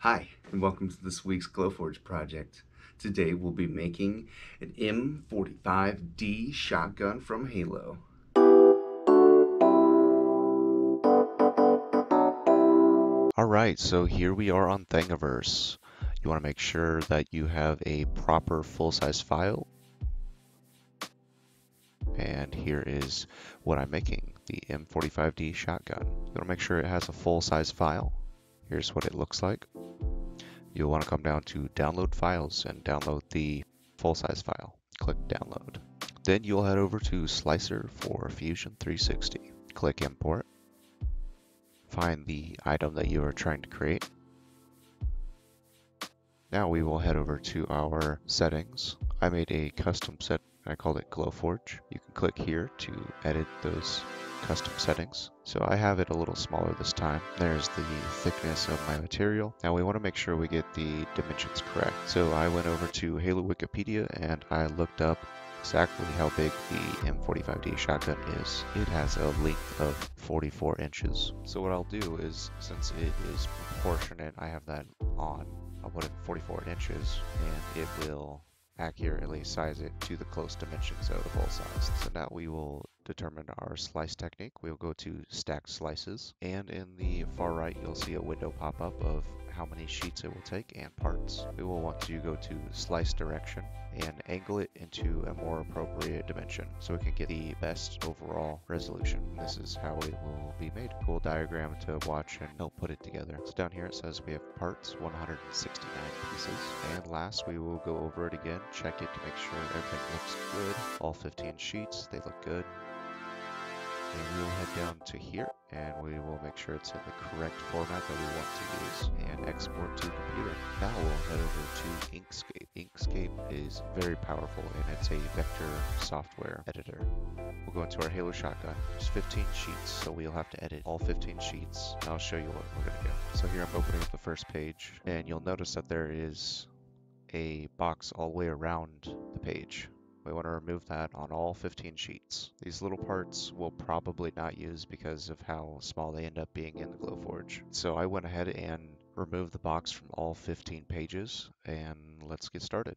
Hi, and welcome to this week's Glowforge project. Today we'll be making an M45D shotgun from Halo. Alright, so here we are on Thingiverse. You want to make sure that you have a proper full-size file. And here is what I'm making, the M45D shotgun. You want to make sure it has a full-size file. Here's what it looks like. You'll want to come down to download files and download the full-size file. Click download. Then you'll head over to Slicer for Fusion 360. Click import. Find the item that you are trying to create. Now we will head over to our settings. I made a custom set I called it Glowforge. You can click here to edit those custom settings. So I have it a little smaller this time. There's the thickness of my material. Now we want to make sure we get the dimensions correct. So I went over to Halo Wikipedia and I looked up exactly how big the M45D shotgun is. It has a length of 44 inches. So what I'll do is, since it is proportionate, I have that on. I'll put it 44 inches and it will accurately size it to the close dimensions of the full size. So now we will determine our slice technique. We'll go to stack slices and in the far right you'll see a window pop up of how many sheets it will take and parts. We will want to go to slice direction and angle it into a more appropriate dimension so we can get the best overall resolution. This is how it will be made. Cool diagram to watch and help put it together. So down here it says we have parts, 169 pieces. And last we will go over it again, check it to make sure everything looks good. All 15 sheets, they look good. We will head down to here and we will make sure it's in the correct format that we want to use and export to computer. Now we'll head over to Inkscape. Inkscape is very powerful and it's a vector software editor. We'll go into our Halo shotgun. There's 15 sheets, so we'll have to edit all 15 sheets. I'll show you what we're gonna do. So here I'm opening up the first page and you'll notice that there is a box all the way around the page. We want to remove that on all 15 sheets. These little parts we'll probably not use because of how small they end up being in the Glowforge. So I went ahead and removed the box from all 15 pages and let's get started.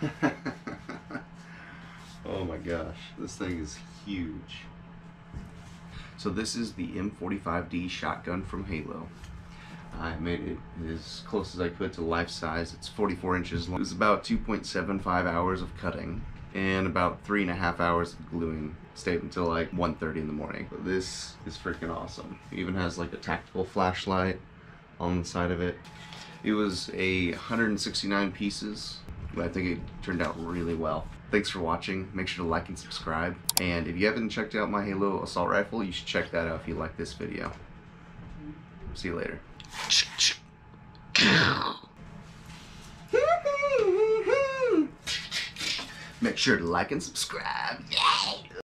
oh my gosh, this thing is huge. So this is the M45D shotgun from Halo. I made it as close as I could to life size. It's 44 inches long. It was about 2.75 hours of cutting and about three and a half hours of gluing. Stayed until like 1.30 in the morning. But this is freaking awesome. It even has like a tactical flashlight on the side of it. It was a 169 pieces, I think it turned out really well. Thanks for watching. Make sure to like and subscribe. And if you haven't checked out my Halo Assault Rifle, you should check that out if you like this video. See you later. Make sure to like and subscribe. Yay!